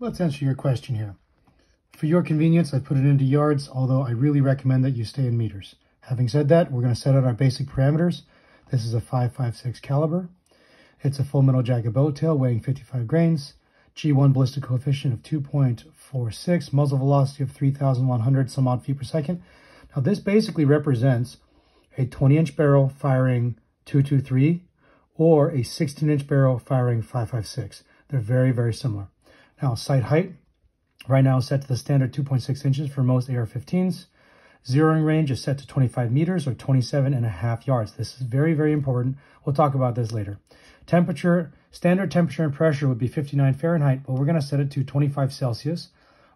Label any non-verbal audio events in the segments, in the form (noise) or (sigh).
let's answer your question here. For your convenience, I put it into yards, although I really recommend that you stay in meters. Having said that, we're going to set out our basic parameters. This is a 5.56 caliber. It's a full metal jacket boat tail weighing 55 grains. G1 ballistic coefficient of 2.46, muzzle velocity of 3,100 some odd feet per second. Now this basically represents a 20 inch barrel firing 223 or a 16 inch barrel firing 556. They're very, very similar. Now sight height, right now is set to the standard 2.6 inches for most AR-15s. Zeroing range is set to 25 meters or 27 and a half yards. This is very, very important. We'll talk about this later. Temperature, standard temperature and pressure would be 59 Fahrenheit, but we're going to set it to 25 Celsius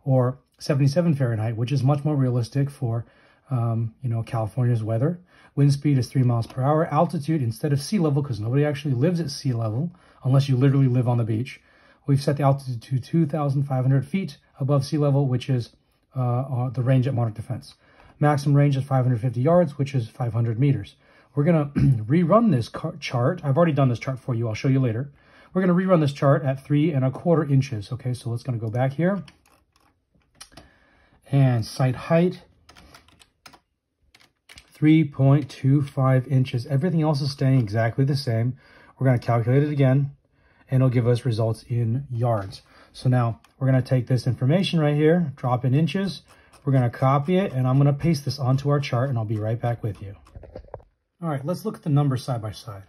or 77 Fahrenheit, which is much more realistic for, um, you know, California's weather. Wind speed is 3 miles per hour. Altitude, instead of sea level, because nobody actually lives at sea level, unless you literally live on the beach, we've set the altitude to 2,500 feet above sea level, which is uh, uh, the range at Monarch Defense. Maximum range is 550 yards, which is 500 meters. We're going to (clears throat) rerun this chart. I've already done this chart for you. I'll show you later. We're going to rerun this chart at three and a quarter inches. Okay, so let's going to go back here. And sight height, 3.25 inches. Everything else is staying exactly the same. We're going to calculate it again, and it'll give us results in yards. So now we're going to take this information right here, drop in inches. We're going to copy it, and I'm going to paste this onto our chart, and I'll be right back with you. All right, let's look at the numbers side by side.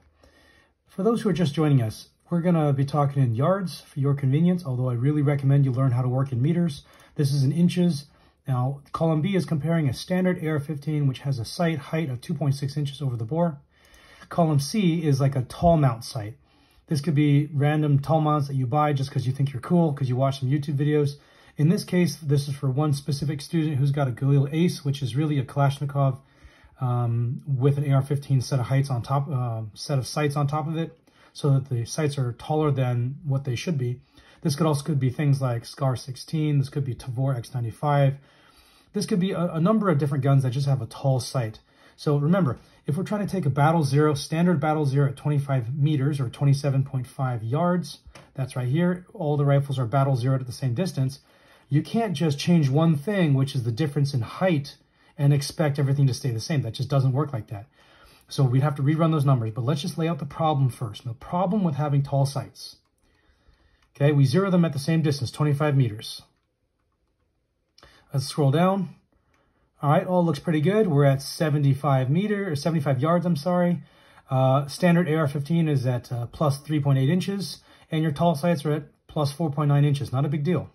For those who are just joining us, we're going to be talking in yards for your convenience, although I really recommend you learn how to work in meters. This is in inches. Now, column B is comparing a standard AR-15, which has a sight height of 2.6 inches over the bore. Column C is like a tall mount sight. This could be random tall mounts that you buy just because you think you're cool, because you watch some YouTube videos. In this case, this is for one specific student who's got a Galil Ace, which is really a Kalashnikov um, with an AR-15 set of heights on top, uh, set of sights on top of it, so that the sights are taller than what they should be. This could also could be things like SCAR 16. This could be Tavor X95. This could be a, a number of different guns that just have a tall sight. So remember, if we're trying to take a Battle Zero, standard Battle Zero at 25 meters or 27.5 yards, that's right here, all the rifles are Battle Zero at the same distance, you can't just change one thing, which is the difference in height, and expect everything to stay the same. That just doesn't work like that. So we'd have to rerun those numbers, but let's just lay out the problem first. The problem with having tall sights Okay, we zero them at the same distance, 25 meters. Let's scroll down. All right, all looks pretty good. We're at 75 meter, or 75 yards, I'm sorry. Uh, standard AR-15 is at uh, plus 3.8 inches, and your tall sights are at plus 4.9 inches. Not a big deal.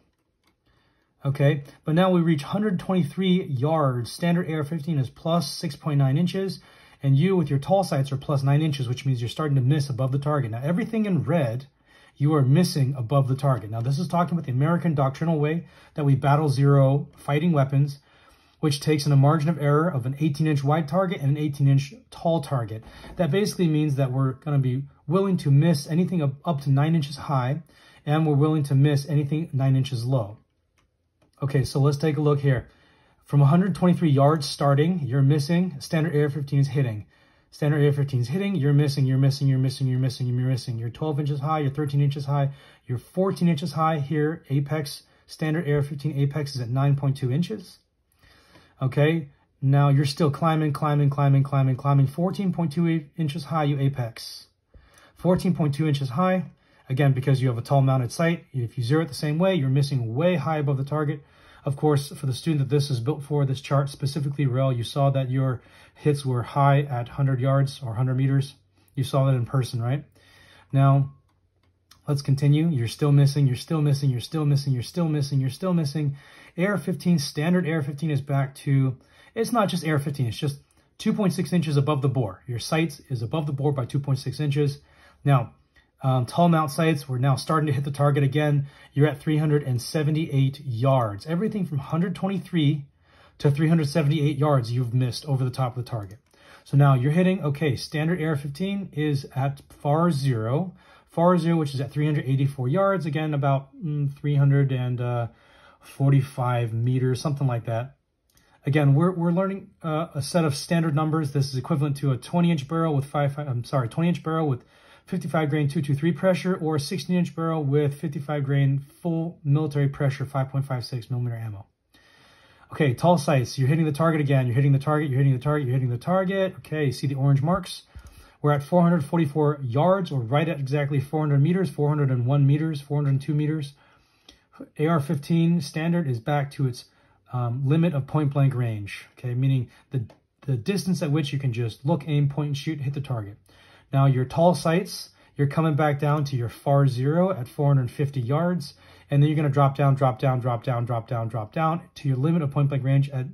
Okay, but now we reach 123 yards. Standard AR-15 is plus 6.9 inches, and you with your tall sights are plus 9 inches, which means you're starting to miss above the target. Now, everything in red you are missing above the target. Now, this is talking about the American doctrinal way that we battle zero fighting weapons, which takes in a margin of error of an 18-inch wide target and an 18-inch tall target. That basically means that we're going to be willing to miss anything up to 9 inches high, and we're willing to miss anything 9 inches low. Okay, so let's take a look here. From 123 yards starting, you're missing. Standard AR-15 is hitting. Standard AR-15 is hitting, you're missing, you're missing, you're missing, you're missing, you're missing. You're 12 inches high, you're 13 inches high, you're 14 inches high here. Apex, standard AR-15 Apex is at 9.2 inches. Okay, now you're still climbing, climbing, climbing, climbing, climbing. 14.2 inches high, you Apex. 14.2 inches high, again, because you have a tall mounted sight. If you zero it the same way, you're missing way high above the target. Of course, for the student that this is built for, this chart, specifically rail, you saw that your hits were high at 100 yards or 100 meters. You saw that in person, right? Now, let's continue. You're still missing, you're still missing, you're still missing, you're still missing, you're still missing. AR-15, standard AR-15 is back to, it's not just AR-15. it's just 2.6 inches above the bore. Your sights is above the bore by 2.6 inches. Now, um, tall mount sights, we're now starting to hit the target again. You're at 378 yards. Everything from 123 to 378 yards you've missed over the top of the target. So now you're hitting, okay, standard AR-15 is at FAR 0. FAR 0, which is at 384 yards, again, about mm, 345 meters, something like that. Again, we're, we're learning uh, a set of standard numbers. This is equivalent to a 20-inch barrel with five, I'm sorry, 20-inch barrel with 55 grain 223 pressure or 16 inch barrel with 55 grain full military pressure 5.56 millimeter ammo. Okay, tall sights. You're hitting the target again. You're hitting the target. You're hitting the target. You're hitting the target. Okay, see the orange marks. We're at 444 yards or right at exactly 400 meters, 401 meters, 402 meters. AR-15 standard is back to its um, limit of point blank range. Okay, meaning the, the distance at which you can just look, aim, point, and shoot, hit the target. Now your tall sights, you're coming back down to your far zero at 450 yards. And then you're going to drop down, drop down, drop down, drop down, drop down to your limit of point blank range at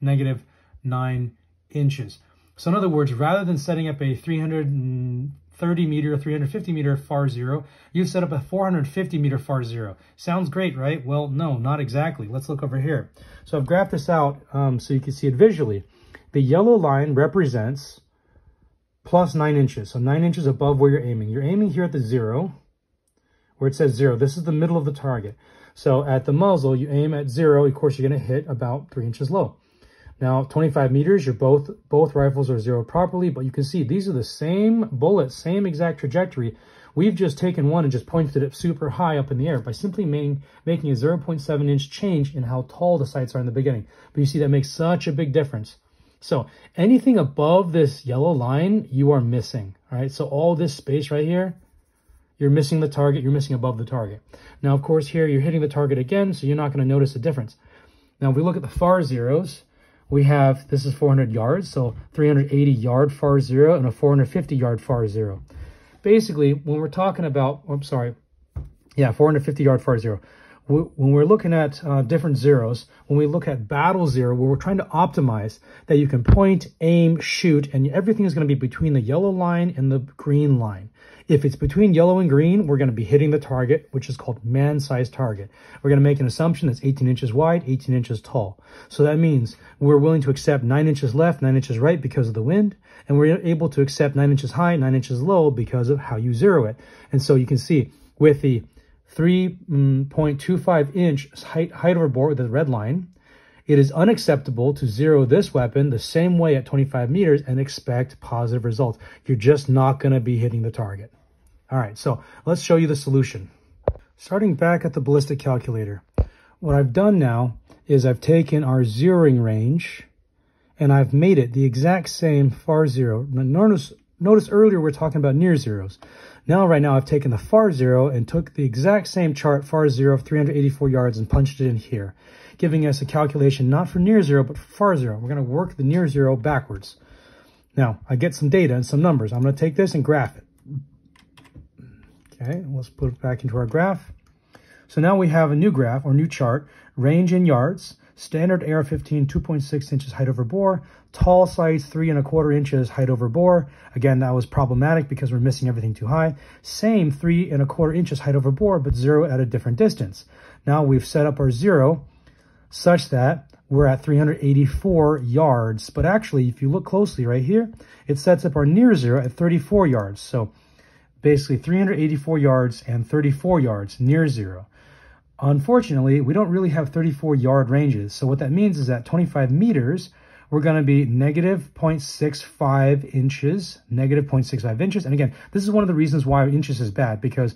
negative nine inches. So in other words, rather than setting up a 330 meter, 350 meter far zero, you've set up a 450 meter far zero. Sounds great, right? Well, no, not exactly. Let's look over here. So I've graphed this out um, so you can see it visually. The yellow line represents plus nine inches. So nine inches above where you're aiming. You're aiming here at the zero, where it says zero. This is the middle of the target. So at the muzzle, you aim at zero. Of course, you're going to hit about three inches low. Now, 25 meters, you're both, both rifles are zeroed properly, but you can see these are the same bullets, same exact trajectory. We've just taken one and just pointed it super high up in the air by simply making, making a 0.7 inch change in how tall the sights are in the beginning. But you see that makes such a big difference. So anything above this yellow line, you are missing, all right? So all this space right here, you're missing the target, you're missing above the target. Now, of course, here you're hitting the target again, so you're not going to notice a difference. Now, if we look at the far zeros, we have, this is 400 yards, so 380 yard far zero and a 450 yard far zero. Basically, when we're talking about, I'm sorry, yeah, 450 yard far zero when we're looking at uh, different zeros, when we look at battle zero, where we're trying to optimize that you can point, aim, shoot, and everything is going to be between the yellow line and the green line. If it's between yellow and green, we're going to be hitting the target, which is called man-sized target. We're going to make an assumption that's 18 inches wide, 18 inches tall. So that means we're willing to accept 9 inches left, 9 inches right because of the wind, and we're able to accept 9 inches high, 9 inches low because of how you zero it. And so you can see with the 3.25 inch height, height over bore with the red line. It is unacceptable to zero this weapon the same way at 25 meters and expect positive results. You're just not going to be hitting the target. All right, so let's show you the solution. Starting back at the ballistic calculator, what I've done now is I've taken our zeroing range and I've made it the exact same far zero. Notice, notice earlier we're talking about near zeros. Now, right now, I've taken the far zero and took the exact same chart, far zero of 384 yards, and punched it in here, giving us a calculation not for near zero, but for far zero. We're going to work the near zero backwards. Now, I get some data and some numbers. I'm going to take this and graph it. Okay, let's put it back into our graph. So now we have a new graph or new chart, range in yards, standard AR-15 2.6 inches height over bore, tall sights three and a quarter inches height over bore. Again, that was problematic because we're missing everything too high. Same three and a quarter inches height over bore, but zero at a different distance. Now we've set up our zero such that we're at 384 yards. But actually, if you look closely right here, it sets up our near zero at 34 yards. So basically 384 yards and 34 yards near zero. Unfortunately, we don't really have 34 yard ranges. So what that means is that 25 meters, we're going to be negative 0.65 inches, negative 0.65 inches. And again, this is one of the reasons why inches is bad because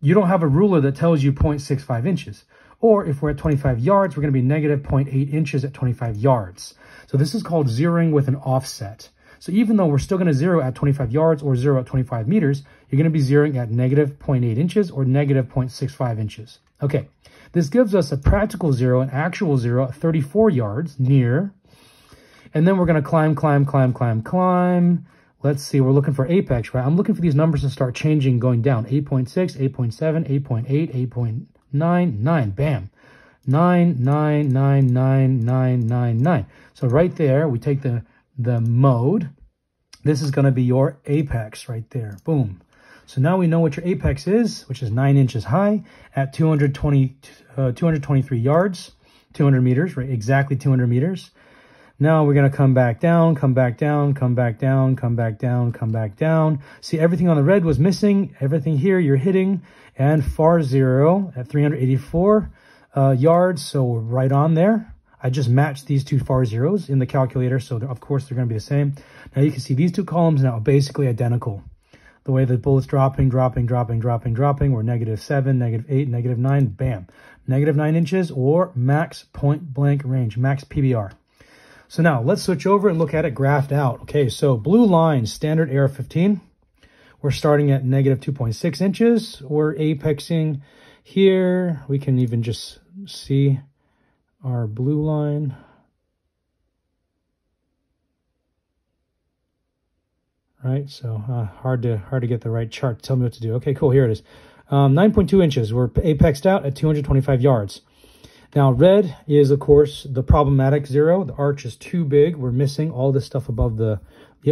you don't have a ruler that tells you 0.65 inches. Or if we're at 25 yards, we're going to be negative 0.8 inches at 25 yards. So this is called zeroing with an offset. So even though we're still going to zero at 25 yards or zero at 25 meters, you're going to be zeroing at negative 0.8 inches or negative 0.65 inches. Okay, this gives us a practical zero, an actual zero at 34 yards near. And then we're going to climb, climb, climb, climb, climb. Let's see, we're looking for apex, right? I'm looking for these numbers to start changing, going down. 8.6, 8.7, 8.8, 8.9, 9. Bam. 9, 9, 9, 9, 9, 9, 9. So right there, we take the, the mode. This is going to be your apex right there. Boom. So now we know what your apex is, which is 9 inches high at 220, uh, 223 yards, 200 meters, right? Exactly 200 meters. Now we're going to come back down, come back down, come back down, come back down, come back down. See, everything on the red was missing. Everything here you're hitting. And far zero at 384 uh, yards, so we're right on there. I just matched these two far zeros in the calculator, so of course they're going to be the same. Now you can see these two columns now basically identical. The way the bullet's dropping, dropping, dropping, dropping, dropping. We're negative 7, negative 8, negative 9, bam. Negative 9 inches or max point blank range, max PBR. So now let's switch over and look at it graphed out. Okay, so blue line, standard AR-15. We're starting at negative 2.6 inches. We're apexing here. We can even just see our blue line. Right, so uh, hard to hard to get the right chart. Tell me what to do. Okay, cool. Here it is. Um, 9.2 inches. We're apexed out at 225 yards. Now, red is, of course, the problematic zero. The arch is too big. We're missing all this stuff above the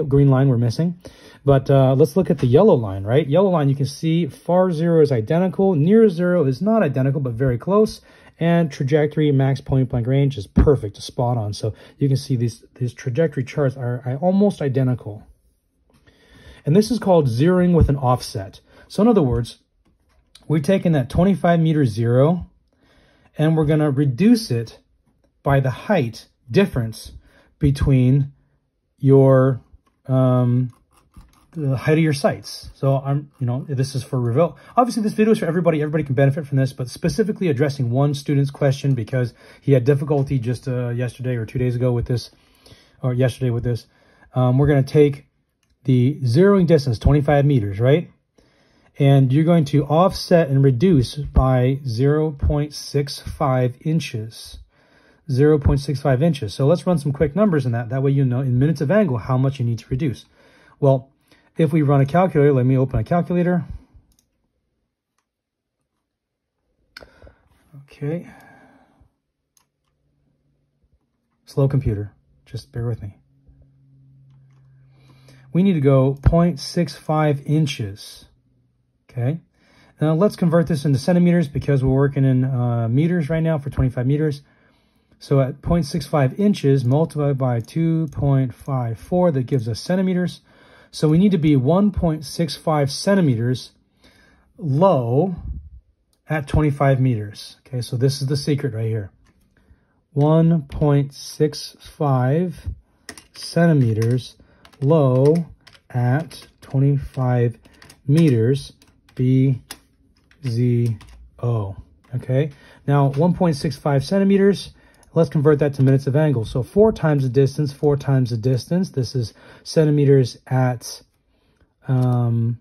green line we're missing. But uh, let's look at the yellow line, right? Yellow line, you can see far zero is identical. Near zero is not identical, but very close. And trajectory max point blank range is perfect, spot on. So you can see these, these trajectory charts are, are almost identical. And this is called zeroing with an offset. So in other words, we're taking that 25 meter zero and we're going to reduce it by the height difference between your um, the height of your sights. So I'm, you know, this is for reveal. Obviously, this video is for everybody. Everybody can benefit from this, but specifically addressing one student's question because he had difficulty just uh, yesterday or two days ago with this, or yesterday with this. Um, we're going to take the zeroing distance, 25 meters, right? and you're going to offset and reduce by 0.65 inches. 0.65 inches. So let's run some quick numbers in that. That way you know in minutes of angle how much you need to reduce. Well, if we run a calculator, let me open a calculator. Okay. Slow computer. Just bear with me. We need to go 0.65 inches Okay. Now let's convert this into centimeters because we're working in uh, meters right now for 25 meters. So at 0.65 inches multiplied by 2.54, that gives us centimeters. So we need to be 1.65 centimeters low at 25 meters. Okay, so this is the secret right here. 1.65 centimeters low at 25 meters B, Z, O. Okay, now 1.65 centimeters. Let's convert that to minutes of angle. So four times the distance, four times the distance. This is centimeters at um,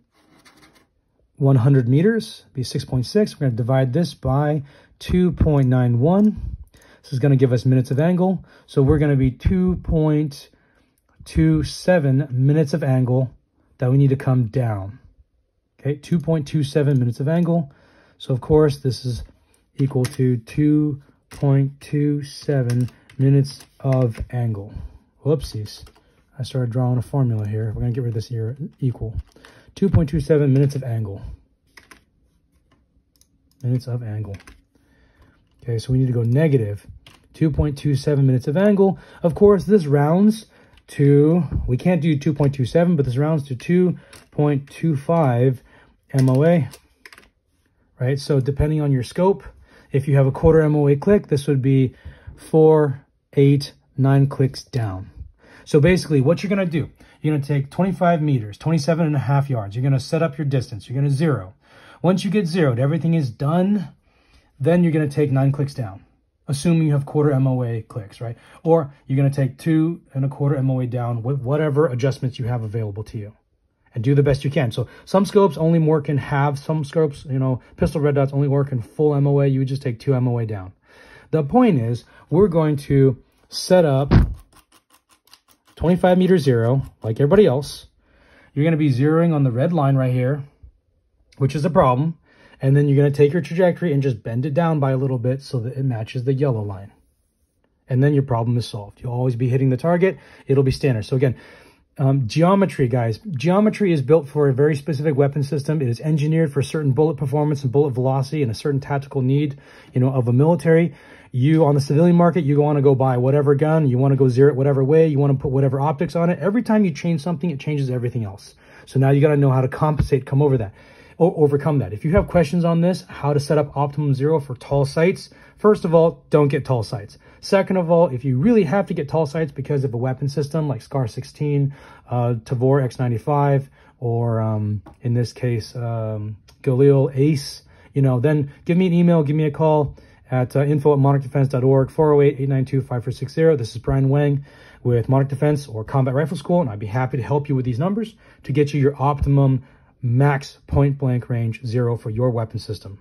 100 meters, be 6.6. We're going to divide this by 2.91. This is going to give us minutes of angle. So we're going to be 2.27 minutes of angle that we need to come down. Okay, 2.27 minutes of angle. So, of course, this is equal to 2.27 minutes of angle. Whoopsies. I started drawing a formula here. We're going to get rid of this here. Equal. 2.27 minutes of angle. Minutes of angle. Okay, so we need to go negative 2.27 minutes of angle. Of course, this rounds to, we can't do 2.27, but this rounds to 2.25 MOA, right? So depending on your scope, if you have a quarter MOA click, this would be four, eight, nine clicks down. So basically what you're going to do, you're going to take 25 meters, 27 and a half yards. You're going to set up your distance. You're going to zero. Once you get zeroed, everything is done. Then you're going to take nine clicks down, assuming you have quarter MOA clicks, right? Or you're going to take two and a quarter MOA down with whatever adjustments you have available to you and do the best you can. So some scopes only work in halves. Some scopes, you know, pistol red dots only work in full MOA. You would just take two MOA down. The point is we're going to set up 25 meter zero like everybody else. You're going to be zeroing on the red line right here, which is a problem. And then you're going to take your trajectory and just bend it down by a little bit so that it matches the yellow line. And then your problem is solved. You'll always be hitting the target. It'll be standard. So again, um, geometry, guys. Geometry is built for a very specific weapon system. It is engineered for certain bullet performance and bullet velocity and a certain tactical need, you know, of a military. You, on the civilian market, you want to go buy whatever gun, you want to go zero it whatever way, you want to put whatever optics on it. Every time you change something, it changes everything else. So now you got to know how to compensate, come over that, overcome that. If you have questions on this, how to set up optimum zero for tall sights, first of all, don't get tall sights. Second of all, if you really have to get tall sights because of a weapon system like SCAR 16, uh, Tavor X95, or um, in this case, um, Galil Ace, you know, then give me an email, give me a call at uh, info at monarchdefense.org, 408-892-5460. This is Brian Wang with Monarch Defense or Combat Rifle School, and I'd be happy to help you with these numbers to get you your optimum max point blank range zero for your weapon system.